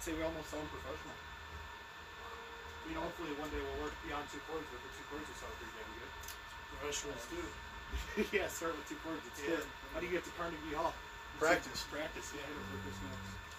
say we almost sound professional. I mean, hopefully one day we'll work beyond two chords, but for two chords it sounds pretty damn good. Professionals do. yeah, start with two chords. It's Yeah. good. How do you get to Carnegie Hall? Practice. Practice, yeah. Hit it.